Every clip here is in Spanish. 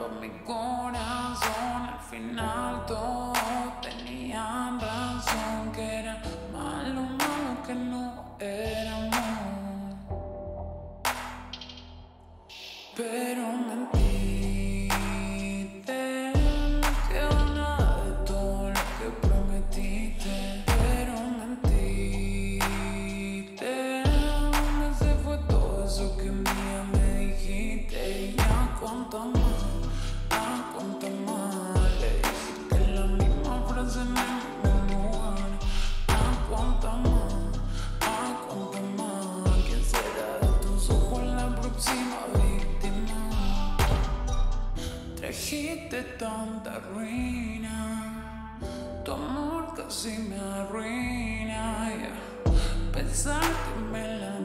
por mi corazón. Al final todo tenía razón, que era malo, malo que no era amor. Pero mentiste, no quedó nada de todo lo que prometiste. Pero mentiste, no se fue todo eso que un día me dijiste. Y ya cuánto hiciste tanta ruina. Tu amor casi me arruina. Yeah. Pensar que me la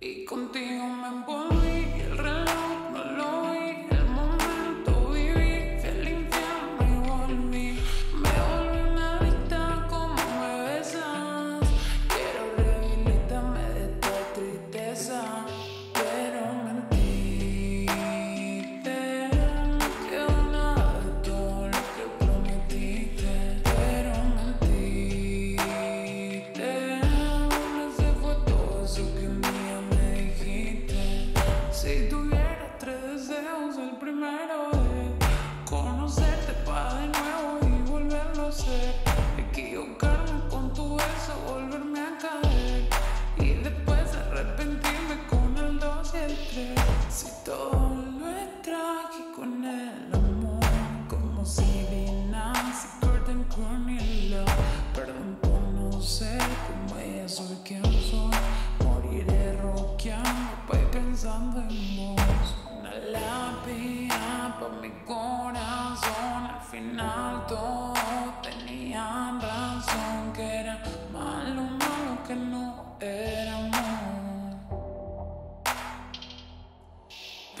Y contigo me envolví. y después arrepentirme con el 2 y el 3. Si todo lo es trágico en el amor, como si Nancy Gordon con el Perdón no ser como ella, soy quien soy. Moriré roqueando, voy pensando en vos. Una lápida para mi corazón, al final todo.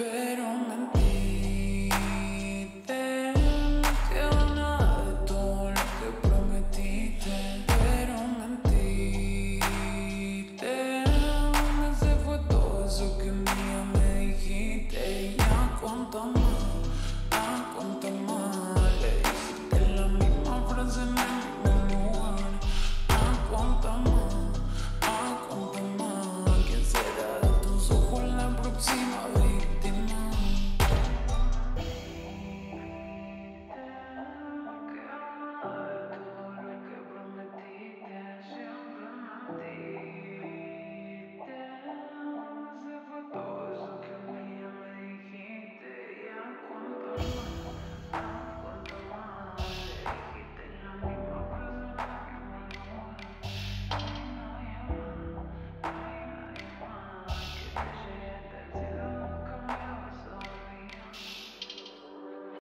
better